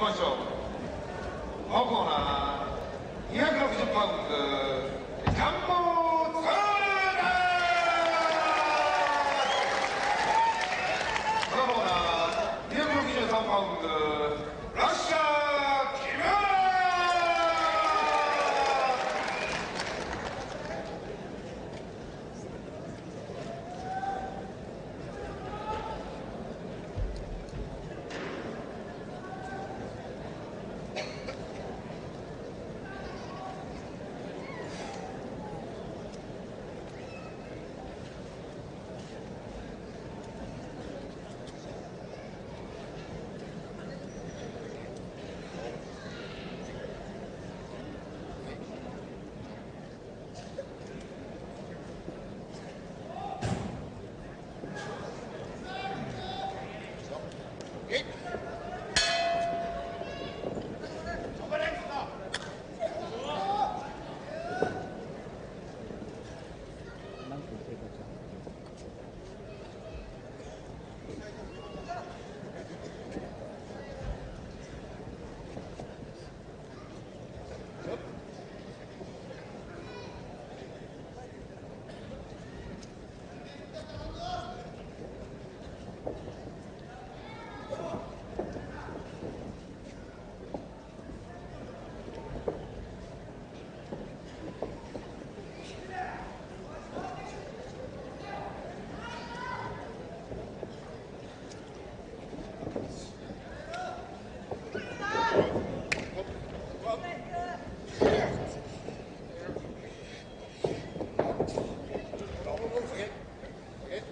本勝負青コーナー260パウンドジャンボツーラこのコーナー263パウンドラッシャー木村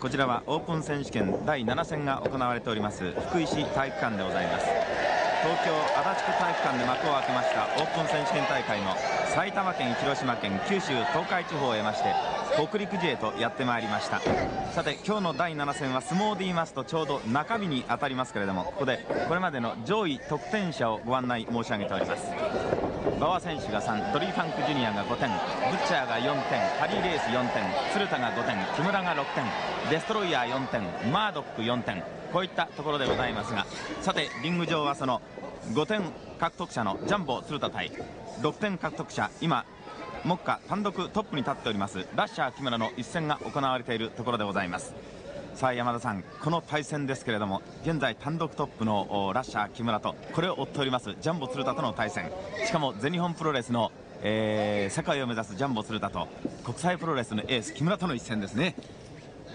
こちらはオープン選手権第7戦が行われております福井市体育館でございます。東京足立区体育館で幕を開けましたオープン選手権大会も埼玉県広島県九州東海地方を得まして北陸寺へとやってまいりました。さて今日の第7戦は相撲で言いますとちょうど中日に当たりますけれどもここでこれまでの上位得点者をご案内申し上げております。馬場選手が3ドリー・ファンクジュニアが5点ブッチャーが4点ハリー・レース4点鶴田が5点木村が6点デストロイヤー4点マードック4点こういったところでございますがさてリング上はその5点獲得者のジャンボ鶴田対6点獲得者今目下単独トップに立っておりますラッシャー木村の一戦が行われているところでございます。さあ山田さん、この対戦ですけれども現在単独トップのラッシャー木村とこれを追っておりますジャンボ鶴田との対戦。しかも全日本プロレスの、えー世界を目指すジャンボ鶴田と国際プロレスのエース木村との一戦ですね。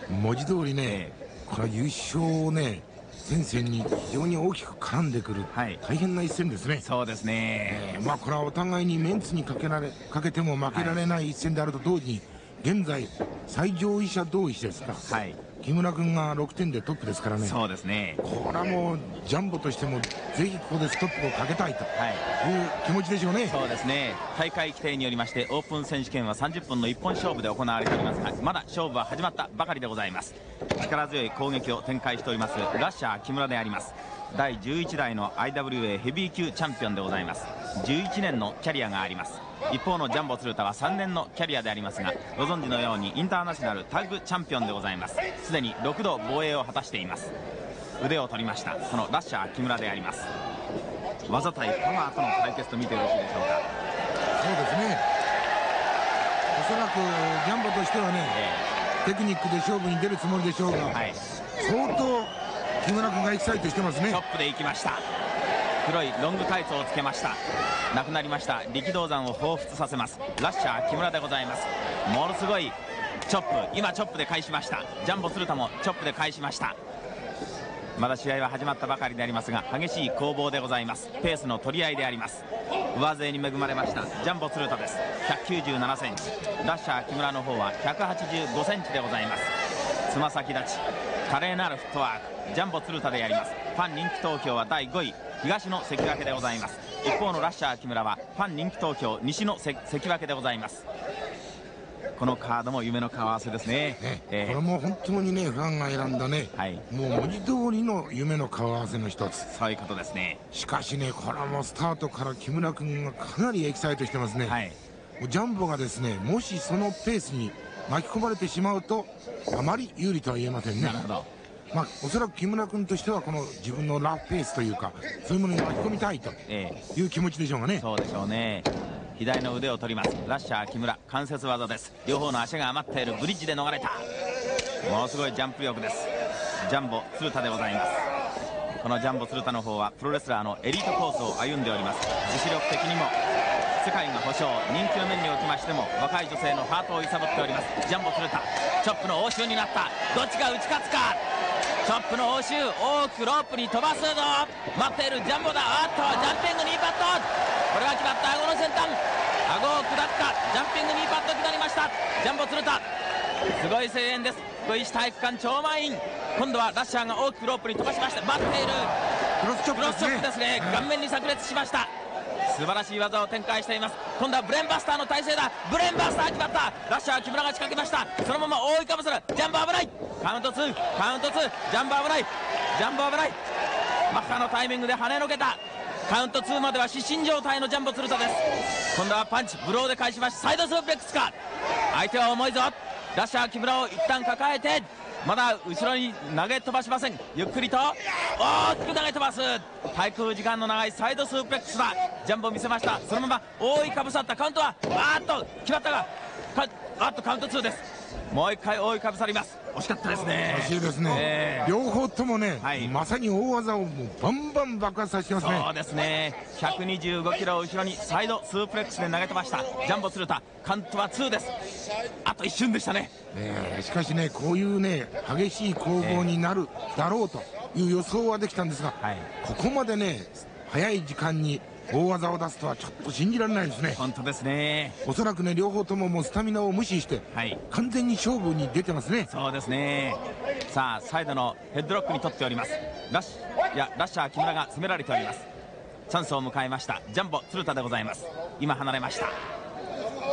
文字通りね、これは優勝をね、前線に非常に大きく絡んでくる、はい。大変な一戦ですね。そうですね。えーまあこれはお互いにメンツにかけられかけても負けられない一戦であると同時に、現在最上位者同士ですか。ら、はい木村君が6点でトップですからね、そうですね。これはもうジャンボとしてもぜひここでストップをかけたいとはい。いう気持ちでしょうね。そうですね。大会規定によりましてオープン選手権は30分の一本勝負で行われております。がまだ勝負は始まったばかりでございます。力強い攻撃を展開しておりますラッシャー木村であります。第11代の IWA ヘビー級チャンピオンでございます。11年のキャリアがあります一方のジャンボ鶴田は3年のキャリアでありますがご存知のようにインターナショナルタッグチャンピオンでございます。すでに6度防衛を果たしています。腕を取りました。このラッシャー木村であります。技対パワーとの対決と見てよろしいでしょうか。そうですね。おそらくジャンボとしてはね、テクニックで勝負に出るつもりでしょうが、はい。相当木村君がエキサイトしてますね。トップで行きました。黒いロングタイツをつけました亡くなりました。力道山を彷彿させます。ラッシャー木村でございます。ものすごいチョップ。今チョップで返しました。ジャンボ鶴田もチョップで返しました。まだ試合は始まったばかりでありますが激しい攻防でございます。ペースの取り合いであります。上背に恵まれました。ジャンボ鶴田です。1 9 7センチ。ラッシャー木村の方は1 8 5センチでございます。つま先立ち。華麗なるフットワーク。ジャンボ鶴田でやります。ファン人気投票は第5位。東の関脇でございます。一方のラッシャー木村はファン人気投票西の関関脇でございます。このカードも夢の顔合わせですね。ねえー。これも本当にねファンが選んだね、はい。もう文字通りの夢の顔合わせの一つ。そういうことですね。しかしねこれはもうスタートから木村君がかなりエキサイトしてますね、はい。ジャンボがですねもしそのペースに巻き込まれてしまうとあまり有利とは言えませんね。なるほどまあ、おそらく木村君としてはこの自分のラフペースというかそういうものに巻き込みたいとえいう気持ちでしょうがね。そうでしょうね。左の腕を取ります。ラッシャー木村。関節技です。両方の足が余っているブリッジで逃れた。ものすごいジャンプ力です。ジャンボ鶴田でございます。このジャンボ鶴田の方はプロレスラーのエリートコースを歩んでおります。実力的にも世界が保証人気の面におきましても若い女性のハートを揺さぶっております。ジャンボ鶴田。チョップの応酬になった。どっちが打ち勝つかチョップの応酬大きくロープに飛ばすぞ。待っているジャンボだ。あっとジャンピングニーパット。これは決まった。顎の先端。顎を下った。ジャンピングニーパット決まりました。ジャンボ鶴田。すごい声援です。福井市体育館超満員。今度はラッシャーが大きくロープに飛ばしまして待っている。クロスチョックロスチョップですね。ね顔面に炸裂しました。素晴らしい技を展開しています。今度はブレンバスターの体勢だ。ブレンバスター決まった。ラッシャー木村が仕掛けました。そのまま覆いかぶせる。ジャンボ危ない。カウント2カウント2ジャンボ危ないジャンボ危ない。マッハのタイミングで跳ねのけた。カウント2までは失神状態のジャンボ鶴田です。今度はパンチブローで返しましたサイドスープレックスか。相手は重いぞ。ラッシャー木村を一旦抱えて。まだ後ろに投げ飛ばしません。ゆっくりと。大きく投げ飛ばす。滞空時間の長いサイドスープレックスだ。ジャンボ見せました。そのまま覆いかぶさった。カウントはあっと決まったがあっとカウント2です。もう一回覆いかぶさります。惜しかったですね。欲しいですね、えー両方ともね、はい。まさに大技をもうバンバン爆発させてますね。そうですね。125キロ後ろにサイドスープレックスで投げ飛ばした。ジャンボ鶴田カウントは2です。あと一瞬でしたね。えーしかしねこういうね激しい攻防になるだろうという予想はできたんですが、はい。ここまでね早い時間に大技を出すとはちょっと信じられないですね。本当ですね。おそらくね両方とももうスタミナを無視して、はい。完全に勝負に出てますね。そうですね。さあサイドのヘッドロックに取っております。ラッシュいやラッシャー木村が攻められております。チャンスを迎えました。ジャンボ鶴田でございます。今離れました。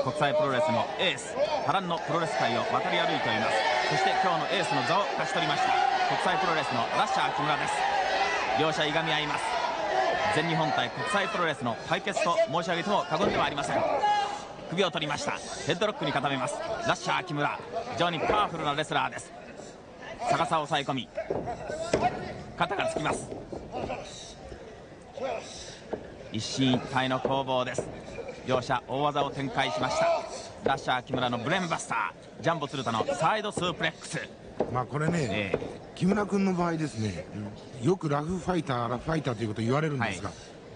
国際プロレスのエース波乱のプロレス界を渡り歩いております。そして今日のエースの座を勝ち取りました。国際プロレスのラッシャー木村です。両者いがみ合います全日本対国際プロレスの対決と申し上げても過言ではありません。首を取りました。ヘッドロックに固めます。ラッシャー木村。非常にパワフルなレスラーです。逆さを抑え込み。肩がつきます。一進一退の攻防です。両者大技を展開しました。ラッシャー木村のブレンバスター。ジャンボ鶴田のサイドスープレックス。まあこれね、え木村君の場合ですね、よくラフファイターラフファイターということを言われるんですが、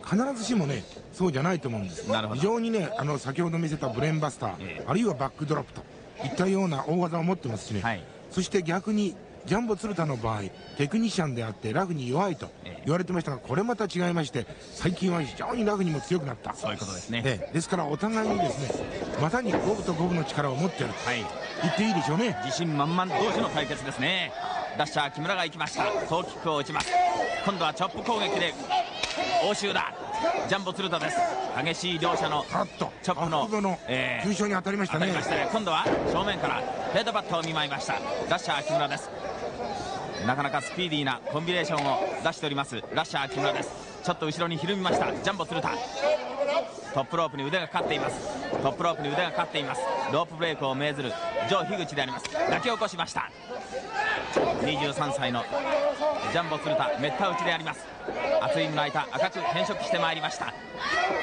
必ずしもねそうじゃないと思うんです。非常にねあの先ほど見せたブレンバスター、ええ。あるいはバックドロップといったような大技を持ってますしね、はい。そして逆にジャンボ鶴田の場合テクニシャンであってラフに弱いとええ。言われてましたがこれまた違いまして最近は非常にラフにも強くなった。そういうことですね。ええ。ですからお互いにですねまさに五分と五分の力を持っている。とはい。言っていいでしょうね。自信満々同士の対決ですね。ラッシャー木村が行きました。総キックを打ちます。今度はチョップ攻撃で応酬だ。ジャンボ鶴田です。激しい両者のチョップののえー急所に当たりましたね。当たりましたね。今度は正面からヘッドバットを見舞いました。ラッシャー木村ですなかなかスピーディーなコンビネーションを出しております。ラッシャー木村です。ちょっと後ろにひるみました。ジャンボ鶴田。トップロープに腕がかかっています。トップロープに腕がかかっています。ロープブレイクを命ずる。ジョー樋口であります。抱き起こしました。23歳のジャンボ鶴田。めった打ちであります。熱い胸板。赤く変色してまいりました。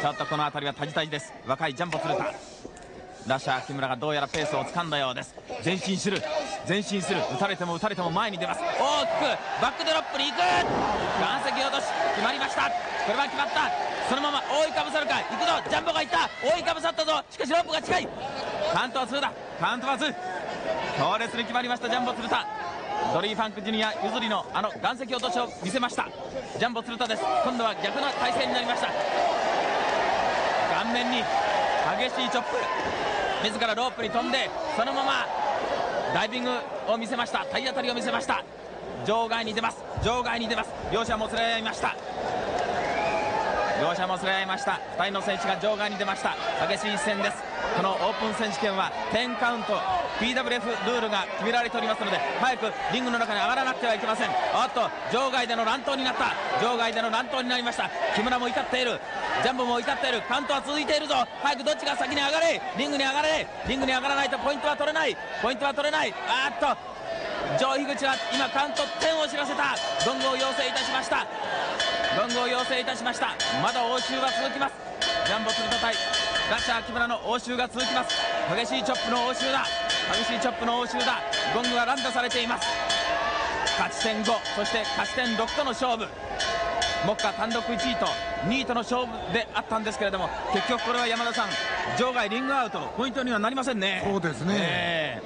ちょっとこの辺りはタジタジです。若いジャンボ鶴田。ラッシャー木村がどうやらペースを掴んだようです。前進する。前進する打たれても打たれても前に出ます。大きくバックドロップに行く。岩石落とし決まりました。これは決まった。そのまま覆いかぶさるか。行くぞ。ジャンボがいった。覆いかぶさったぞ。しかしロープが近い。カウントは2だ。カウントは2強烈に決まりました。ジャンボ鶴田。ドリー・ファンク・ジュニア譲りのあの岩石落としを見せました。ジャンボ鶴田です。今度は逆な体勢になりました。顔面に激しいチョップ。自らロープに飛んでそのままダイビングを見せました。体当たりを見せました。場外に出ます。場外に出ます。両者もつれ合いました。両者もつれ合いました。2人の選手が場外に出ました。激しい一戦です。このオープン選手権は10カウント PWF ルールが決められておりますので早くリングの中に上がらなくてはいけません。おっと場外での乱闘になった。場外での乱闘になりました。木村も怒っている。ジャンボも怒っている。カウントは続いているぞ。早くどっちが先に上がれ。リングに上がれ。リングに上がらないとポイントは取れない。ポイントは取れない。あーっと。上樋口は今カウント10を知らせた。ゴングを要請いたしました。ゴングを要請いたしました。まだ応酬は続きます。ジャンボ鶴田対ラッシャー木村の応酬が続きます。激しいチョップの応酬だ。激しいチョップの応酬だ。ゴングが乱打されています。勝ち点5そして勝ち点6との勝負。目下単独1位と2位との勝負であったんですけれども結局これは山田さん場外リングアウトのポイントにはなりませんね。そうですね。え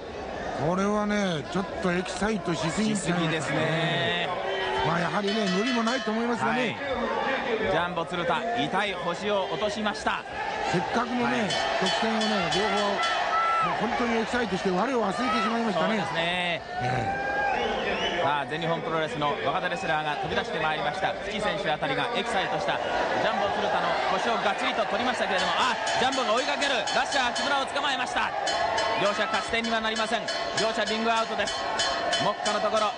これはねちょっとエキサイトしすぎですね。まあやはりね無理もないと思いますがはい。ね、ジャンボ鶴田痛い星を落としました。せっかくのね、得点をね両方もう本当にエキサイトして我を忘れてしまいましたね。そうですね。えさあ全日本プロレスの若手レスラーが飛び出してまいりました。月選手あたりがエキサイトした。ジャンボ鶴田の腰をがっちりと取りましたけれどもあジャンボが追いかける。ラッシャー木村を捕まえました。両者勝ち点にはなりません。両者リングアウトです。目下のところ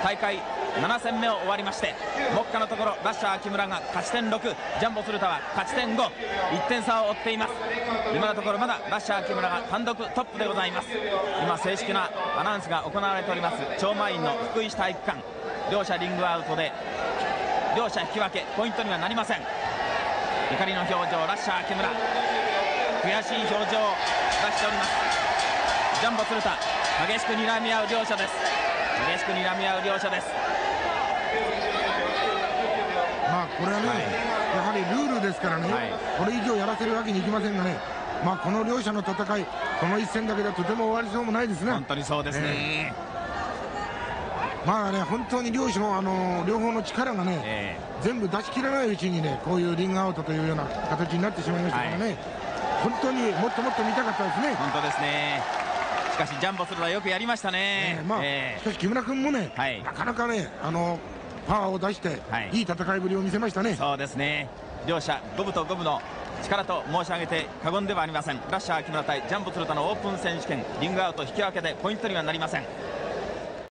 大会7戦目を終わりまして目下のところラッシャー木村が勝ち点6ジャンボ鶴田は勝ち点51点差を追っています。今のところまだラッシャー木村が単独トップでございます。今正式なアナウンスが行われております超満員の福井市体育館。両者リングアウトで両者引き分けポイントにはなりません。怒りの表情ラッシャー木村。悔しい表情を出しております。ジャンボ鶴田激しく睨み合う両者です。激しく睨み合う両者です。まあこれはね、はい。やはりルールですからね、はい。これ以上やらせるわけにいきませんがねまあこの両者の戦いこの一戦だけではとても終わりそうもないですね。本当にそうですね、まあね本当に両者のあの両方の力がね、え全部出し切らないうちにねこういうリングアウトというような形になってしまいましたからね、本当にもっともっと見たかったですね。え、本当ですね。しかしジャンボ鶴田よくやりましたね、えーまあえ。しかし木村君もね、はい。なかなかねあのパワーを出して、はい。い、い戦いぶりを見せましたね。えそうですね。両者五分と五分の力と申し上げて過言ではありません。ラッシャー木村対ジャンボ鶴田のオープン選手権リングアウト引き分けでポイントにはなりません